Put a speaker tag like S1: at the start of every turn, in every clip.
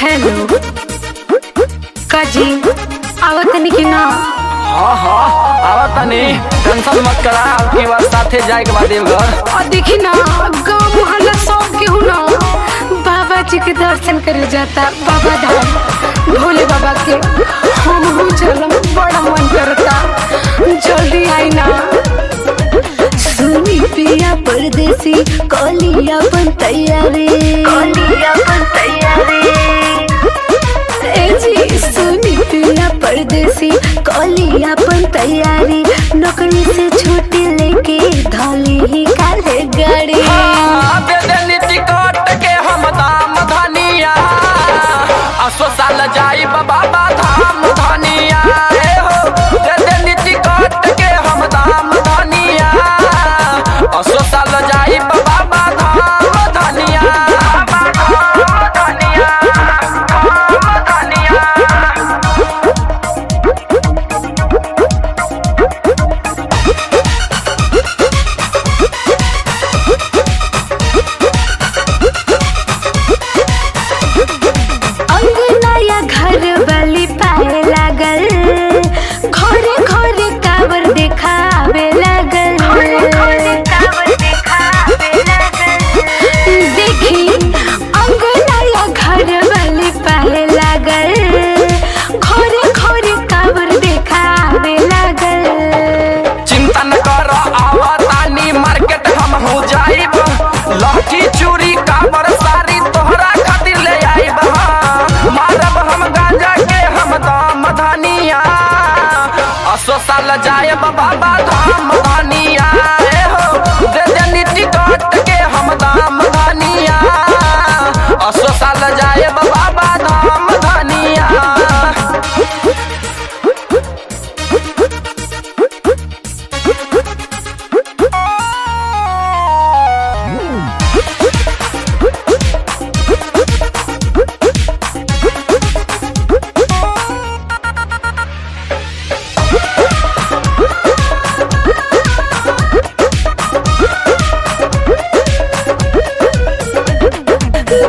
S1: Hello काजी आवत नहीं ना।
S2: हाँ हाँ आवा तनी टेंशन मत करा आपकी बात साथे जाए के बाद देवघर
S1: और देखी ना गाँव मोहल्ला सब केहू ना बाबा जी के दर्शन करे जाता बाबा धाम।
S3: परदेसी कलिया बन तैयारी। कलिया तैयारी। ए जी सुनी पिया परदेसी कलिया तैयारी। नौकरी से छुट्टी लेके धली ही काले गाड़ी।
S2: असो साल जाई साल जाए बाबा धाम।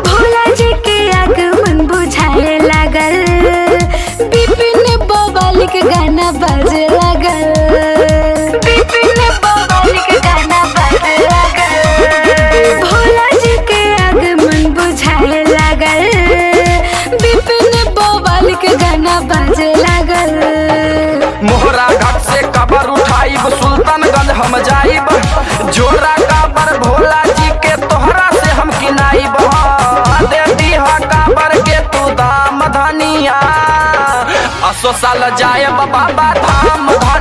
S3: भोला जी के आगमन बुझाए लागल। बिपिन बवाली के गाना बाजे लागल। बिपिन बवाली के गाना बाजे लागल। भोला जी के आगमन बुझाए लागल। बिपिन बवाली के गाना बाजे लागल।
S2: मोहरा घाट से कबर उठाइब, सुल्तानगंज हम जाइब। जोरा काबर धनिया असो साल जाए बाबा धाम। हो